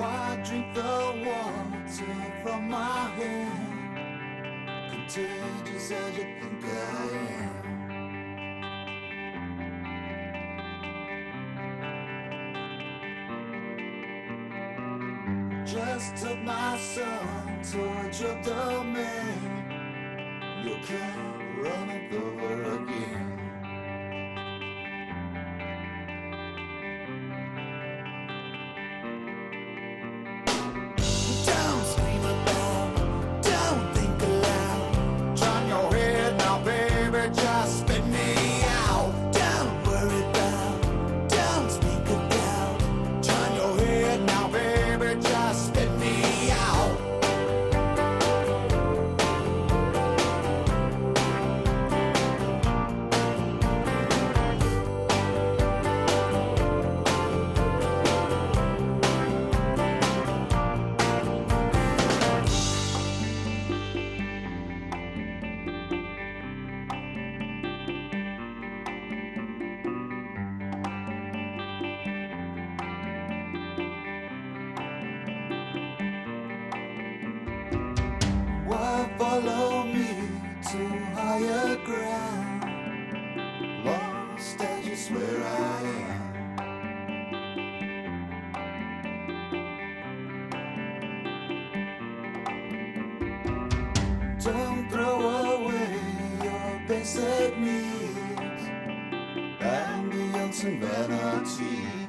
Why drink the water from my hand? Contagious as you think I am. Just took my son to your domain. You can't run it over again. Follow me to higher ground. Lost and just where I am. Don't throw away your basic needs and beyond some vanity.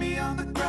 me on the